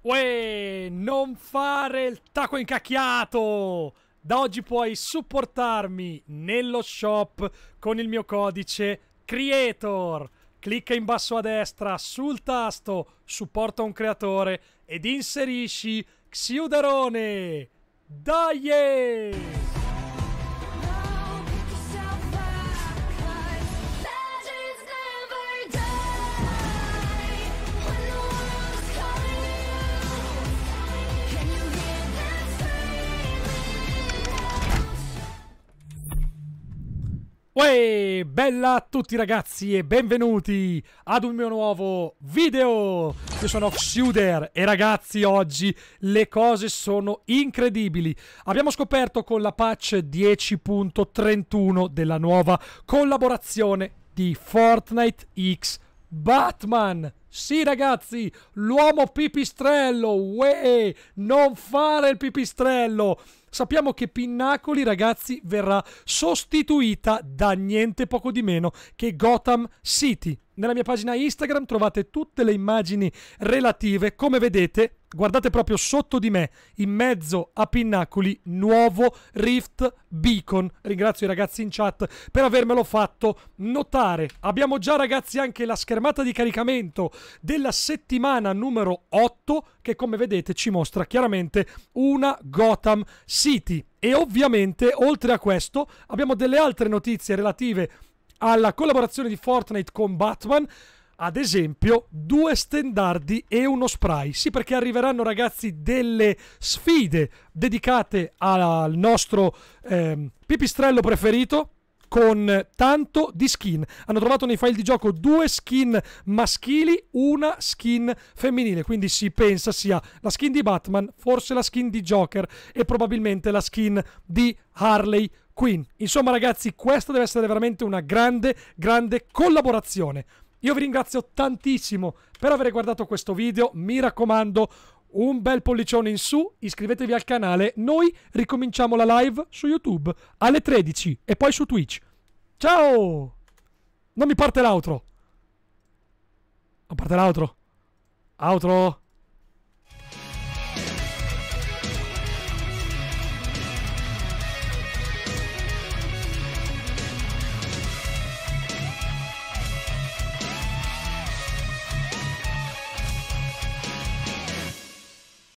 Uè, non fare il taco incacchiato! Da oggi puoi supportarmi nello shop con il mio codice CREATOR. Clicca in basso a destra sul tasto Supporta un creatore ed inserisci Xiuderone. Dai! Uè, bella a tutti ragazzi e benvenuti ad un mio nuovo video! Io sono Xuder e ragazzi oggi le cose sono incredibili. Abbiamo scoperto con la patch 10.31 della nuova collaborazione di Fortnite X Batman! Sì, ragazzi, l'uomo pipistrello, uè, non fare il pipistrello. Sappiamo che Pinnacoli, ragazzi, verrà sostituita da niente poco di meno che Gotham City. Nella mia pagina Instagram trovate tutte le immagini relative, come vedete, guardate proprio sotto di me, in mezzo a Pinnacoli, nuovo Rift Beacon. Ringrazio i ragazzi in chat per avermelo fatto notare. Abbiamo già ragazzi anche la schermata di caricamento della settimana numero 8 che come vedete ci mostra chiaramente una Gotham City. E ovviamente oltre a questo abbiamo delle altre notizie relative alla collaborazione di Fortnite con Batman. Ad esempio, due stendardi e uno spray. Sì, perché arriveranno, ragazzi, delle sfide dedicate al nostro eh, pipistrello preferito con tanto di skin. Hanno trovato nei file di gioco due skin maschili, una skin femminile. Quindi si pensa sia la skin di Batman, forse la skin di Joker e probabilmente la skin di Harley Quinn. Insomma, ragazzi, questa deve essere veramente una grande, grande collaborazione. Io vi ringrazio tantissimo per aver guardato questo video. Mi raccomando, un bel pollicione in su, iscrivetevi al canale. Noi ricominciamo la live su YouTube alle 13 e poi su Twitch. Ciao! Non mi parte l'outro. Non parte l'outro. Outro.